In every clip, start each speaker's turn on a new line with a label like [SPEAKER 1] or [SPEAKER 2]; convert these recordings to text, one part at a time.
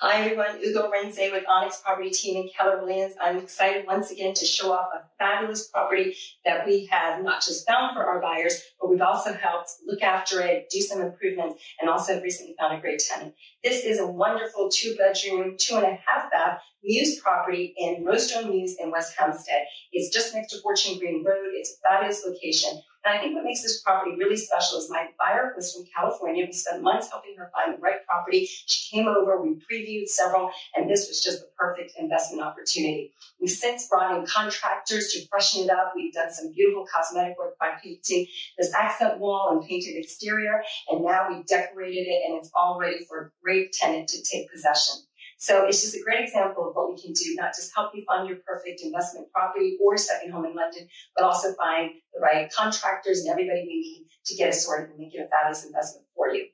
[SPEAKER 1] Hi everyone, Ugo Arinzeh with Onyx Property Team in Keller Williams. I'm excited once again to show off a fabulous property that we have not just found for our buyers, but we've also helped look after it, do some improvements, and also recently found a great tenant. This is a wonderful two bedroom, two and a half bath Mews property in Rosestone Mews in West Hampstead. It's just next to Fortune Green Road. It's a fabulous location. And I think what makes this property really special is my buyer was from California. We spent months helping her find the right property. She came over, we previewed several, and this was just the perfect investment opportunity. We've since brought in contractors to freshen it up. We've done some beautiful cosmetic work by painting this accent wall and painted exterior, and now we've decorated it and it's all ready for a great tenant to take possession. So it's just a great example of what we can do, not just help you find your perfect investment property or second home in London, but also find the right contractors and everybody we need to get us sorted and make it a fabulous investment for you.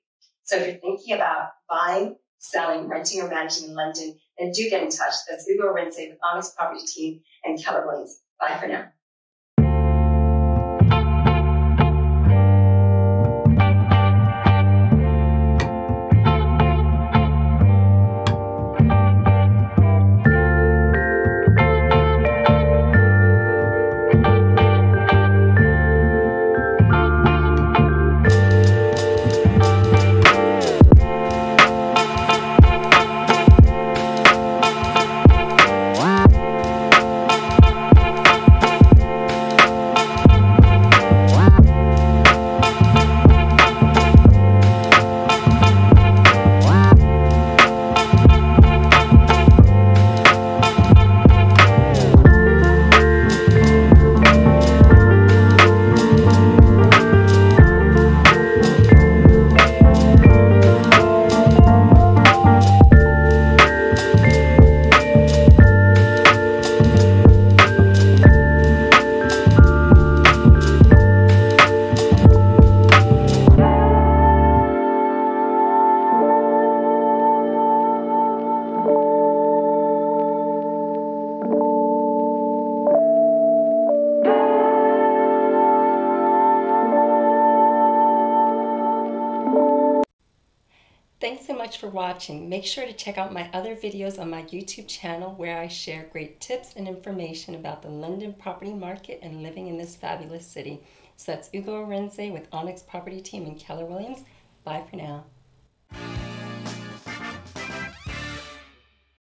[SPEAKER 1] So if you're thinking about buying, selling, renting, or managing in London, then do get in touch. That's Ugo Arinzeh with Onyx Property Team and Keller Williams. Bye for now. Thanks so much for watching. Make sure to check out my other videos on my YouTube channel where I share great tips and information about the London property market and living in this fabulous city. So that's Ugo Arinzeh with Onyx Property Team and Keller Williams. Bye for now.